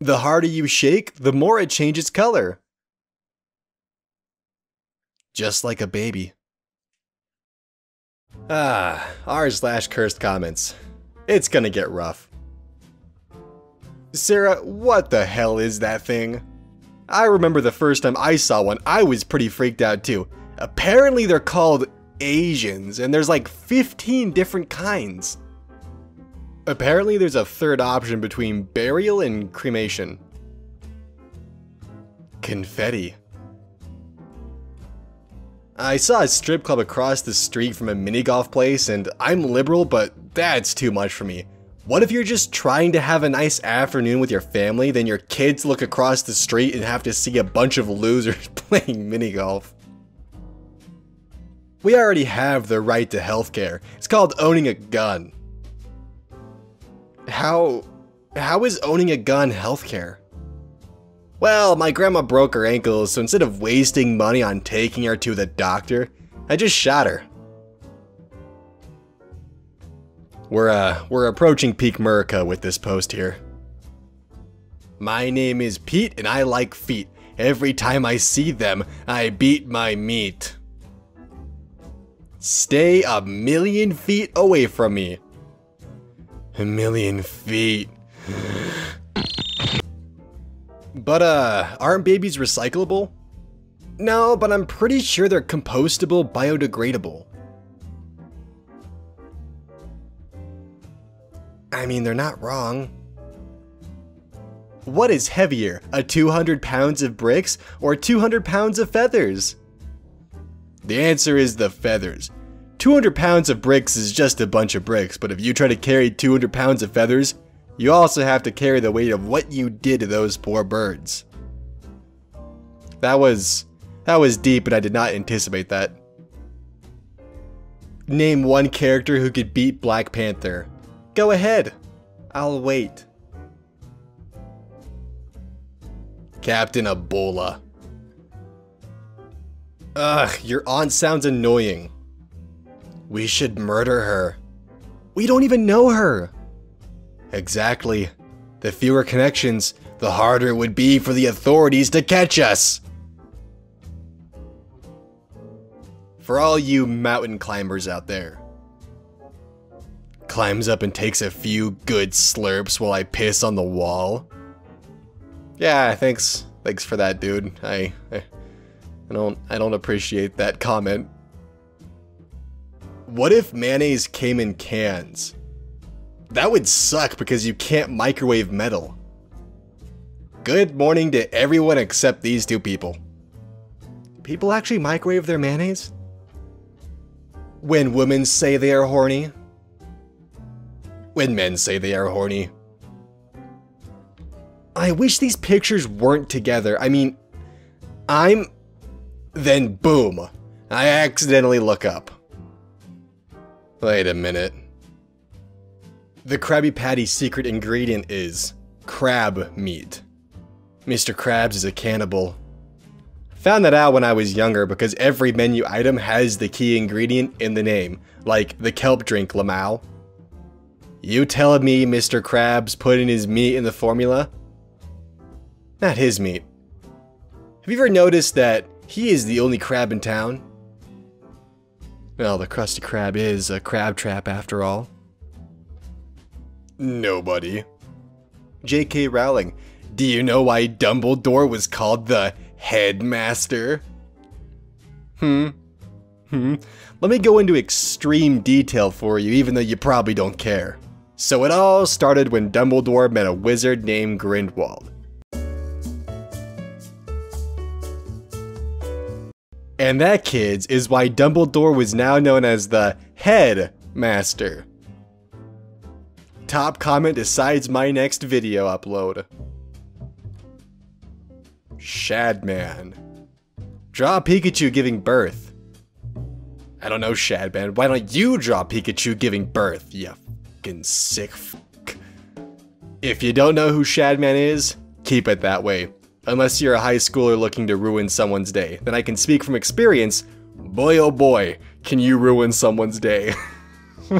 The harder you shake, the more it changes color. Just like a baby. Ah, r slash cursed comments. It's gonna get rough. Sarah, what the hell is that thing? I remember the first time I saw one, I was pretty freaked out too. Apparently they're called Asians, and there's like 15 different kinds. Apparently there's a third option between burial and cremation. Confetti. I saw a strip club across the street from a mini golf place, and I'm liberal, but that's too much for me. What if you're just trying to have a nice afternoon with your family, then your kids look across the street and have to see a bunch of losers playing mini golf? We already have the right to healthcare. It's called owning a gun. How... how is owning a gun healthcare? Well, my grandma broke her ankle, so instead of wasting money on taking her to the doctor, I just shot her. We're, uh, we're approaching peak Murica with this post here. My name is Pete and I like feet. Every time I see them, I beat my meat. Stay a million feet away from me. A million feet. but, uh, aren't babies recyclable? No, but I'm pretty sure they're compostable, biodegradable. I mean, they're not wrong. What is heavier, a 200 pounds of bricks or 200 pounds of feathers? The answer is the feathers. 200 pounds of bricks is just a bunch of bricks, but if you try to carry 200 pounds of feathers, you also have to carry the weight of what you did to those poor birds. That was... that was deep and I did not anticipate that. Name one character who could beat Black Panther. Go ahead. I'll wait. Captain Ebola. Ugh, your aunt sounds annoying. We should murder her. We don't even know her. Exactly. The fewer connections, the harder it would be for the authorities to catch us. For all you mountain climbers out there. Climbs up and takes a few good slurps while I piss on the wall. Yeah, thanks. Thanks for that, dude. I, I I don't I don't appreciate that comment. What if mayonnaise came in cans? That would suck because you can't microwave metal. Good morning to everyone except these two people. People actually microwave their mayonnaise? When women say they are horny? When men say they are horny? I wish these pictures weren't together. I mean, I'm... Then boom, I accidentally look up. Wait a minute. The Krabby Patty secret ingredient is crab meat. Mr. Krabs is a cannibal. Found that out when I was younger because every menu item has the key ingredient in the name, like the kelp drink Lamau. You telling me Mr. Krabs putting his meat in the formula? Not his meat. Have you ever noticed that he is the only crab in town? Well, the Krusty Krab is a crab trap after all. Nobody. J.K. Rowling, do you know why Dumbledore was called the Headmaster? Hmm? Hmm? Let me go into extreme detail for you, even though you probably don't care. So it all started when Dumbledore met a wizard named Grindelwald. And that, kids, is why Dumbledore was now known as the Headmaster. Top comment decides my next video upload. Shadman. Draw Pikachu giving birth. I don't know, Shadman. Why don't you draw Pikachu giving birth, you fucking sick fuck. If you don't know who Shadman is, keep it that way. Unless you're a high schooler looking to ruin someone's day. Then I can speak from experience. Boy oh boy, can you ruin someone's day.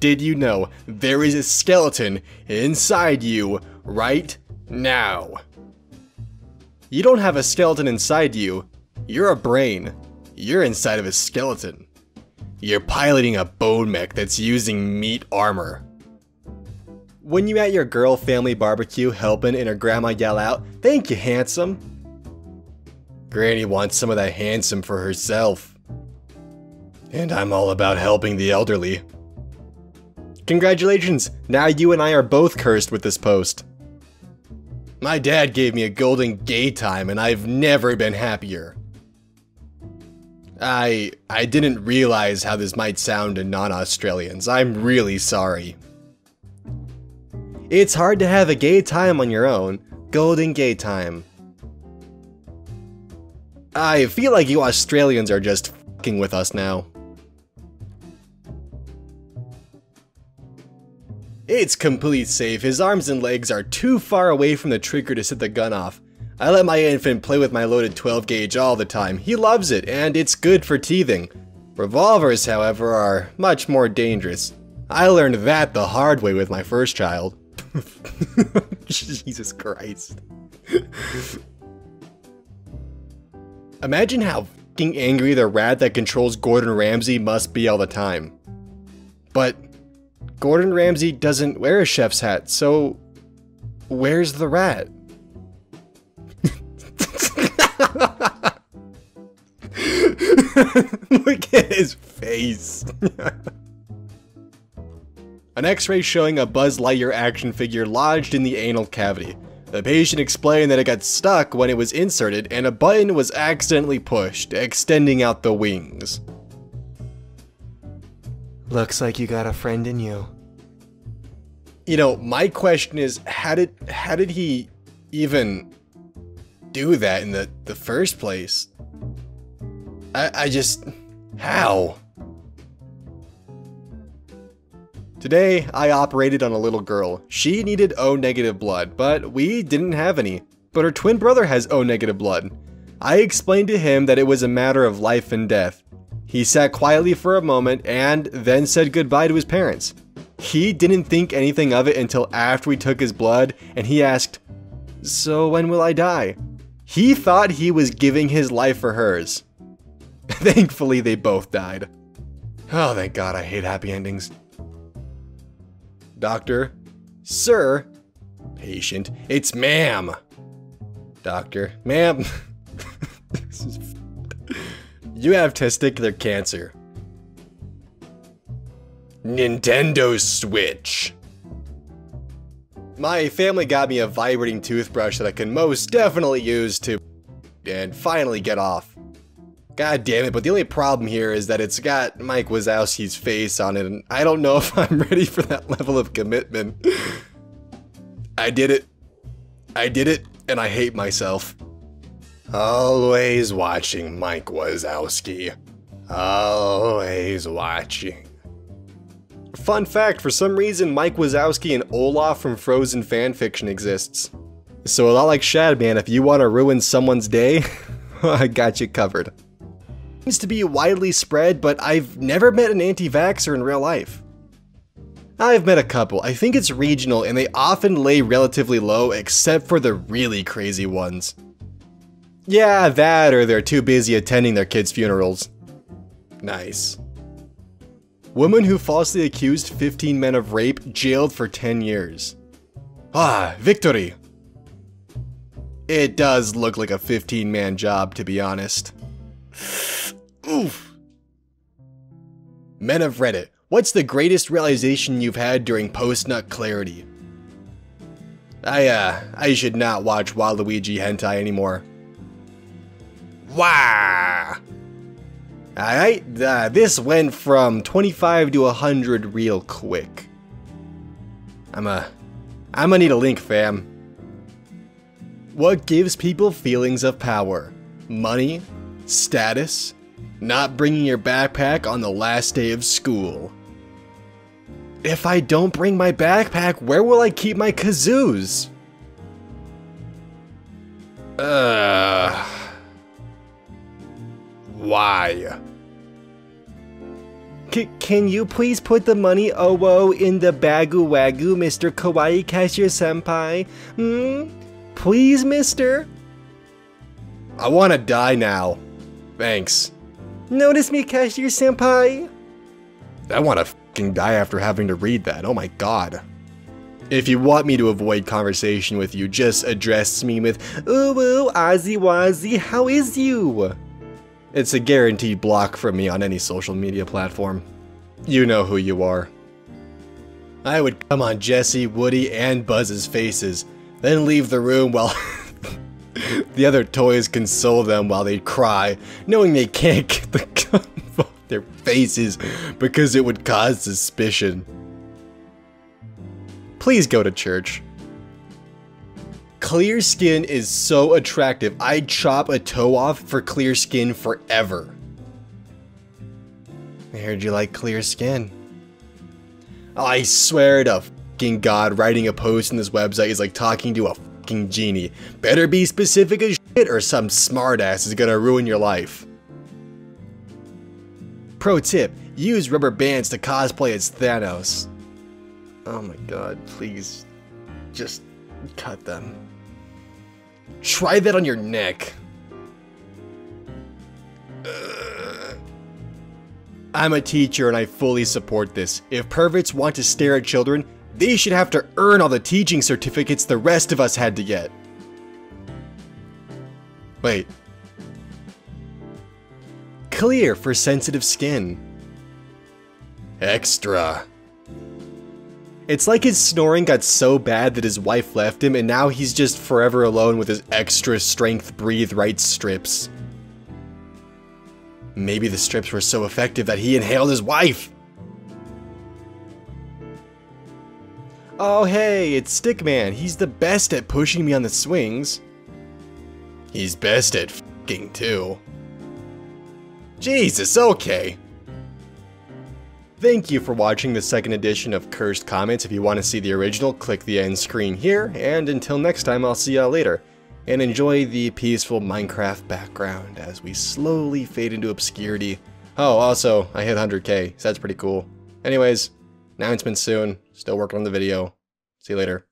did you know there is a skeleton inside you right now? You don't have a skeleton inside you. You're a brain. You're inside of a skeleton. You're piloting a bone mech that's using meat armor. When you at your girl family barbecue helping and her grandma yell out, Thank you, handsome. Granny wants some of that handsome for herself. And I'm all about helping the elderly. Congratulations, now you and I are both cursed with this post. My dad gave me a golden gay time and I've never been happier. I I didn't realize how this might sound to non-Australians. I'm really sorry. It's hard to have a gay time on your own. Golden gay time. I feel like you Australians are just fucking with us now. It's complete safe. His arms and legs are too far away from the trigger to set the gun off. I let my infant play with my loaded 12 gauge all the time. He loves it, and it's good for teething. Revolvers, however, are much more dangerous. I learned that the hard way with my first child. Jesus Christ. Imagine how fucking angry the rat that controls Gordon Ramsay must be all the time. But Gordon Ramsay doesn't wear a chef's hat, so where's the rat? Look at his face. An x-ray showing a Buzz Lightyear action figure lodged in the anal cavity. The patient explained that it got stuck when it was inserted and a button was accidentally pushed, extending out the wings. Looks like you got a friend in you. You know, my question is, how did how did he even do that in the, the first place? I, I just... how? Today, I operated on a little girl. She needed O-negative blood, but we didn't have any. But her twin brother has O-negative blood. I explained to him that it was a matter of life and death. He sat quietly for a moment and then said goodbye to his parents. He didn't think anything of it until after we took his blood and he asked, So when will I die? He thought he was giving his life for hers. Thankfully, they both died. Oh, thank God, I hate happy endings. Doctor. Sir. Patient. It's ma'am. Doctor. Ma'am. You have testicular cancer. Nintendo Switch. My family got me a vibrating toothbrush that I can most definitely use to and finally get off. God damn it, but the only problem here is that it's got Mike Wazowski's face on it, and I don't know if I'm ready for that level of commitment. I did it. I did it, and I hate myself. Always watching Mike Wazowski. Always watching. Fun fact, for some reason Mike Wazowski and Olaf from Frozen fanfiction exists. So a lot like Shadman, if you want to ruin someone's day, I got you covered. Seems to be widely spread, but I've never met an anti-vaxxer in real life. I've met a couple, I think it's regional and they often lay relatively low except for the really crazy ones. Yeah, that or they're too busy attending their kids' funerals. Nice. Woman who falsely accused 15 men of rape jailed for 10 years. Ah, victory! It does look like a 15 man job, to be honest. Oof. Men of Reddit, what's the greatest realization you've had during post-nut clarity? I, uh, I should not watch Waluigi hentai anymore. Wow! Alright, uh, this went from 25 to 100 real quick. I'm a... I'm gonna need a link, fam. What gives people feelings of power? Money? Status? Not bringing your backpack on the last day of school. If I don't bring my backpack, where will I keep my kazoos? Ugh. Why? C can you please put the money owo in the bagu wagu, Mr. Kawaii Cashier Senpai? Hmm? Please, mister? I want to die now. Thanks. Notice me, Cashier Senpai? I want to fucking die after having to read that. Oh my god. If you want me to avoid conversation with you, just address me with, Ooh, ooh, Ozzy Wazzy, how is you? It's a guaranteed block from me on any social media platform. You know who you are. I would come on Jesse, Woody, and Buzz's faces, then leave the room while the other toys console them while they cry, knowing they can't get the gum off their faces because it would cause suspicion. Please go to church. Clear skin is so attractive. I'd chop a toe off for clear skin forever. I heard you like clear skin. Oh, I swear to god, writing a post in this website is like talking to a fucking genie. Better be specific as shit or some smartass is gonna ruin your life. Pro tip, use rubber bands to cosplay as Thanos. Oh my god, please. Just cut them. Try that on your neck. I'm a teacher and I fully support this. If perverts want to stare at children, they should have to earn all the teaching certificates the rest of us had to get. Wait. Clear for sensitive skin. Extra. It's like his snoring got so bad that his wife left him and now he's just forever alone with his extra strength breathe right strips. Maybe the strips were so effective that he inhaled his wife. Oh hey, it's Stickman. He's the best at pushing me on the swings. He's best at f***ing too. Jesus, okay. Thank you for watching the second edition of Cursed Comments. If you want to see the original, click the end screen here, and until next time, I'll see y'all later. And enjoy the peaceful Minecraft background as we slowly fade into obscurity. Oh, also, I hit 100k, so that's pretty cool. Anyways, announcement soon, still working on the video. See you later.